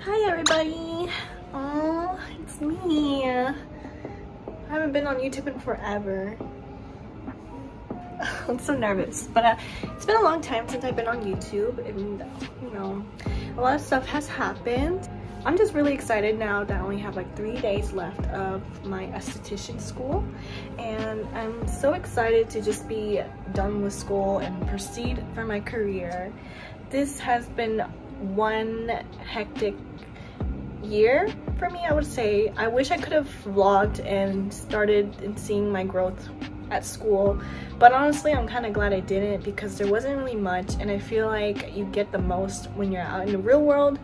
Hi everybody. Oh, it's me. I haven't been on YouTube in forever. I'm so nervous, but uh, it's been a long time since I've been on YouTube and you know, a lot of stuff has happened. I'm just really excited now that I only have like three days left of my esthetician school and I'm so excited to just be done with school and proceed for my career. This has been one hectic year for me I would say. I wish I could have vlogged and started seeing my growth at school. But honestly i'm kind of glad i didn't because there wasn't really much and i feel like you get the most when you're out in the real world.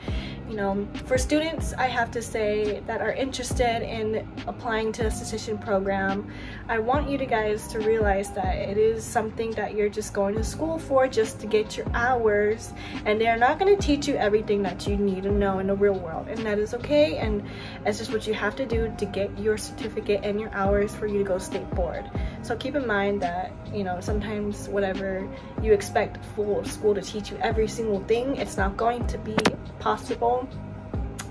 You know for students i have to say that are interested in applying to a esthetician program i want you to guys to realize that it is something that you're just going to school for just to get your hours and they're not going to teach you everything that you need to know in the real world and that is okay and that's just what you have to do to get your certificate and your hours for you to go state board so keep in mind that you know sometimes whatever you expect full school to teach you every single thing it's not going to be possible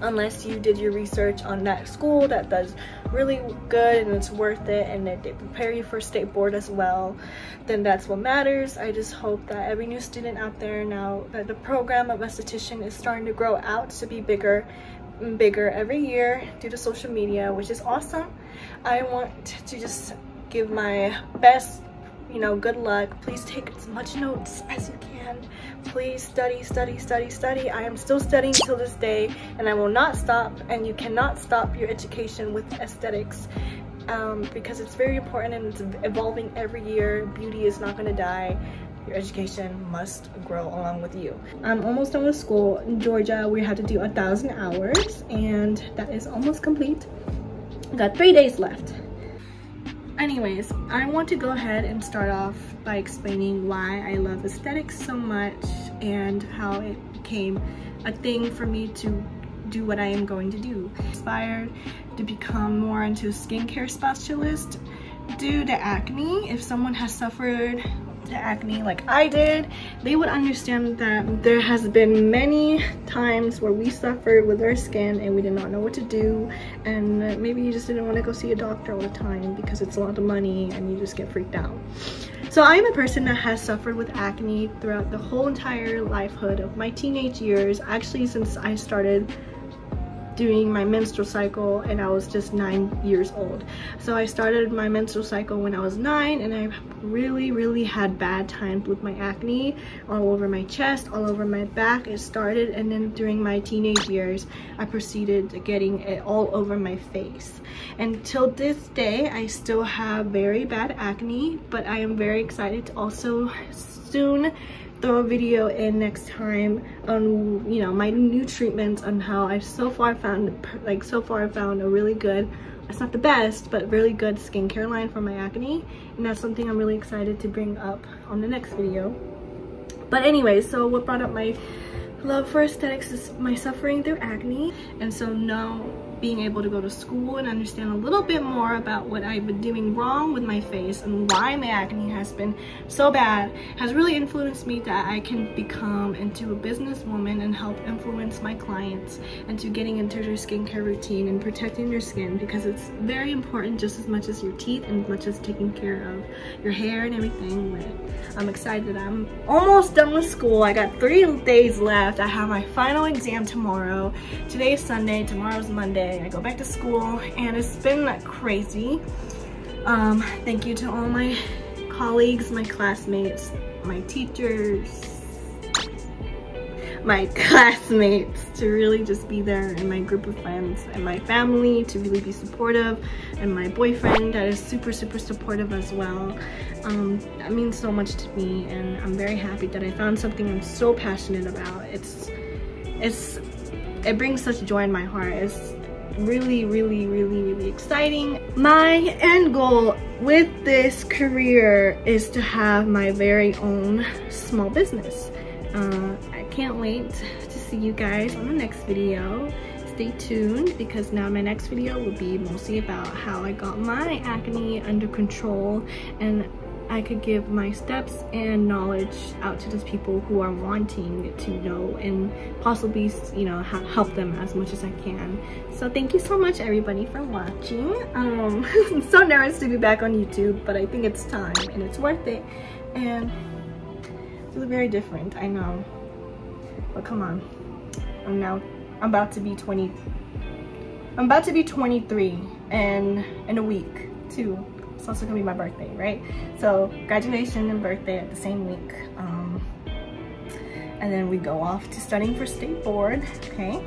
unless you did your research on that school that does really good and it's worth it and that they prepare you for state board as well then that's what matters. I just hope that every new student out there now that the program of esthetician is starting to grow out to be bigger and bigger every year due to social media which is awesome. I want to just give my best you know good luck please take as much notes as you can please study study study study i am still studying till this day and i will not stop and you cannot stop your education with aesthetics um, because it's very important and it's evolving every year beauty is not going to die your education must grow along with you. I'm almost done with school. In Georgia, we had to do a thousand hours and that is almost complete. Got three days left anyways i want to go ahead and start off by explaining why i love aesthetics so much and how it became a thing for me to do what i am going to do. Inspired to become more into a skincare specialist due to acne. If someone has suffered to acne like I did, they would understand that there has been many times where we suffered with our skin and we did not know what to do and maybe you just didn't want to go see a doctor all the time because it's a lot of money and you just get freaked out. So I am a person that has suffered with acne throughout the whole entire lifehood of my teenage years, actually since I started doing my menstrual cycle and I was just nine years old. So I started my menstrual cycle when I was nine and I really, really had bad times with my acne all over my chest, all over my back. It started and then during my teenage years, I proceeded to getting it all over my face. And till this day, I still have very bad acne, but I am very excited to also soon throw a video in next time on you know my new treatments on how I so far found like so far I found a really good it's not the best but really good skincare line for my acne. And that's something I'm really excited to bring up on the next video. But anyway so what brought up my love for aesthetics is my suffering through acne. And so now being able to go to school and understand a little bit more about what I've been doing wrong with my face and why my acne has been so bad has really influenced me that I can become into a businesswoman and help influence my clients into getting into their skincare routine and protecting their skin because it's very important just as much as your teeth and as much as taking care of your hair and everything. I'm excited I'm almost done with school. I got three days left. I have my final exam tomorrow. Today is Sunday, tomorrow's Monday. I go back to school and it's been crazy. Um, thank you to all my colleagues, my classmates, my teachers, my classmates to really just be there and my group of friends and my family to really be supportive and my boyfriend that is super super supportive as well um, that means so much to me and I'm very happy that I found something I'm so passionate about it's it's it brings such joy in my heart it's really really really really exciting. My end goal with this career is to have my very own small business. Uh, i can't wait to see you guys on the next video. Stay tuned because now my next video will be mostly about how i got my acne under control and I could give my steps and knowledge out to those people who are wanting to know and possibly, you know, help them as much as I can. So thank you so much everybody for watching. Um, I'm so nervous to be back on YouTube, but I think it's time and it's worth it. And it's very different, I know. But come on, I'm now, I'm about to be 20, I'm about to be 23 and in a week too it's also gonna be my birthday, right? So graduation and birthday at the same week. Um, and then we go off to studying for state board, okay?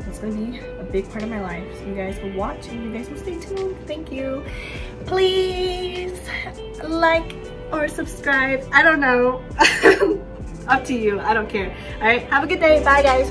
It's gonna be a big part of my life. So you guys will watch and you guys will stay tuned. Thank you. Please like or subscribe. I don't know. Up to you. I don't care. All right. Have a good day. Bye, guys.